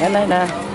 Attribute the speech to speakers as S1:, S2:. S1: cái này nè